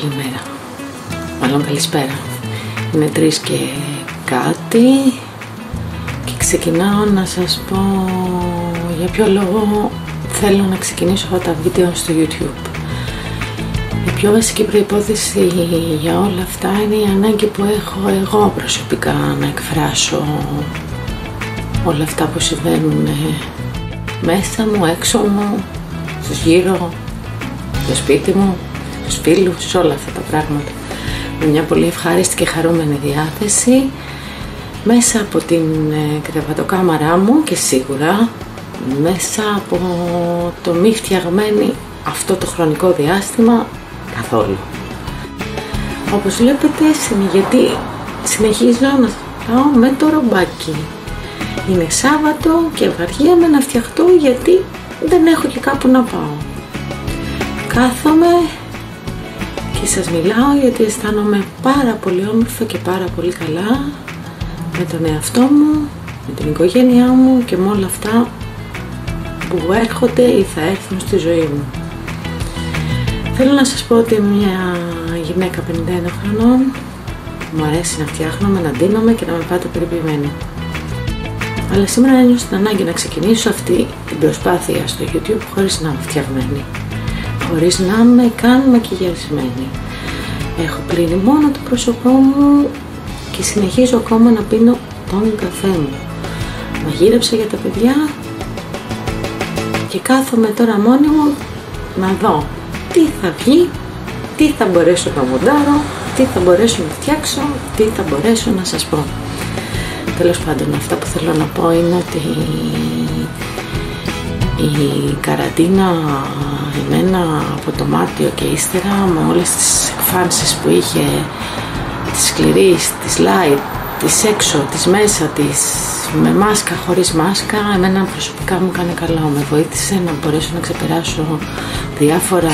Καλημέρα. Μάλλον καλησπέρα. Είναι τρεις και κάτι και ξεκινάω να σας πω για ποιο λόγο θέλω να ξεκινήσω αυτά τα βίντεο στο YouTube. Η πιο βασική προϋπόθεση για όλα αυτά είναι η ανάγκη που έχω εγώ προσωπικά να εκφράσω όλα αυτά που συμβαίνουν μέσα μου, έξω μου, στους γύρω, στο σπίτι μου, στους φίλους, σε όλα αυτά τα πράγματα. Με μια πολύ ευχάριστη και χαρούμενη διάθεση μέσα από την ε, κρεβατοκάμαρά μου και σίγουρα μέσα από το μη φτιαγμένη αυτό το χρονικό διάστημα καθόλου. Όπως βλέπετε, γιατί συνεχίζω να πάω με το ρομπάκι. Είναι Σάββατο και βαριέμαι να φτιαχτώ γιατί δεν έχω και κάπου να πάω. Κάθομαι και σας μιλάω γιατί αισθάνομαι πάρα πολύ όμορφα και πάρα πολύ καλά με τον εαυτό μου, με την οικογένειά μου και με όλα αυτά που έρχονται ή θα έρθουν στη ζωή μου. Θέλω να σας πω ότι είμαι μια γυναίκα 51 χρονών μου αρέσει να φτιάχνομαι, να ντύνομαι και να με πάτε περιποιημένη. Αλλά σήμερα ένιωσα την ανάγκη να ξεκινήσω αυτή την προσπάθεια στο YouTube χωρίς να είμαι φτιαγμένη. Χωρίς να είμαι καν μακιγιαρισμένη. Έχω πλύνει μόνο το πρόσωπό μου και συνεχίζω ακόμα να πίνω τον καφέ μου. Μαγείρεψα για τα παιδιά και κάθομαι τώρα μόνη μου να δω τι θα βγει, τι θα μπορέσω να μοντάρω, τι θα μπορέσω να φτιάξω, τι θα μπορέσω να σας πω. Τέλος πάντων, αυτά που θέλω να πω είναι ότι η καραντίνα εμένα από το Μάρτιο και ύστερα με όλες τις εκφάνσεις που είχε της σκληρής, της light, της έξω, της μέσα, της με μάσκα, χωρίς μάσκα, εμένα προσωπικά μου κάνει καλά, με βοήθησε να μπορέσω να ξεπεράσω διάφορα